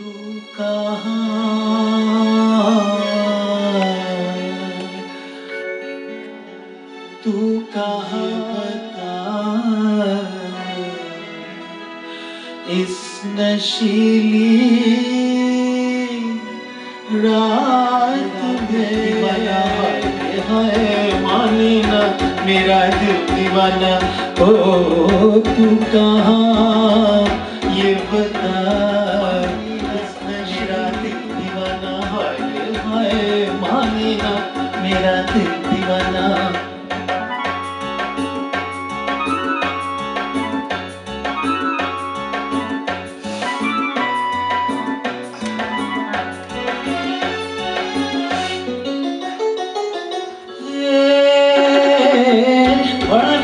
कहाँ? इस नशीली रात में। हाय हाय ना, मेरा दिल दीवाना। ओ, तू कहाँ? ये बता मेरा दिल दीवाना। बड़ा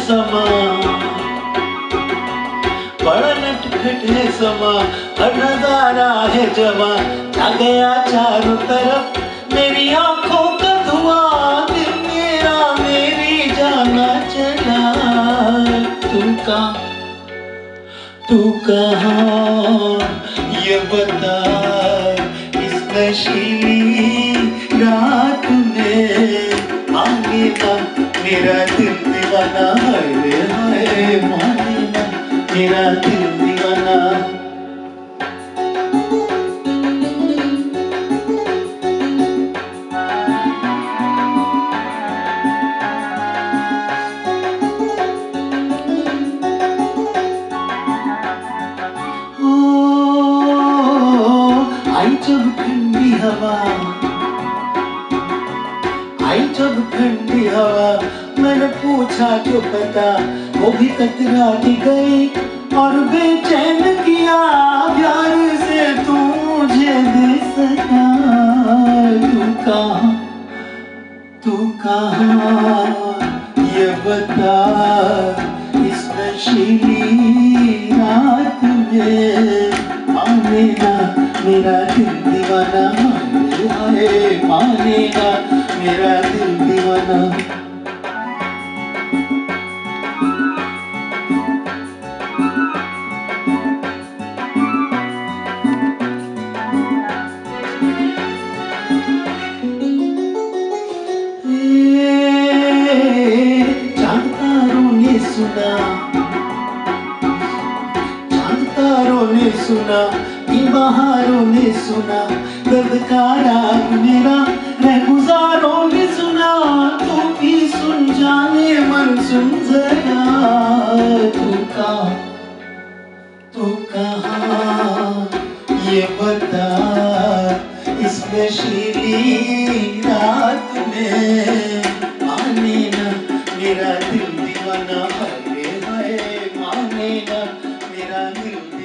समा। बड़ा नटखट है समा। हर नज़ारा है जवा आ गया चारों तरफ़। मेरी आँखों का तू कहा ये बता, इस नशीली रात में आगे का मेरा दिल दीवाना है मेरा दिल जब ठंडी हवा। आई जब ठंडी हवा, मैंने पूछा जो पता? वो भी कतरा के गई, और बेचैन किया, प्यार से तू मुझे दे सका तू कहाँ? तू कहाँ? ये बता, इस नशीली रात में माने ना मेरा दिल दीवाना हाय हाय माने ना मेरा दिल दीवाना। सुना। बहारों ने सुना, दर्द का राग मेरा ने सुना, तू भी सुन जाने, मन सुन जरा, तू कहाँ तू कहाँ, ये बता, इस रात में, माने ना, मेरा दिल दीवाना हाय हाय, माने ना, मेरा दिल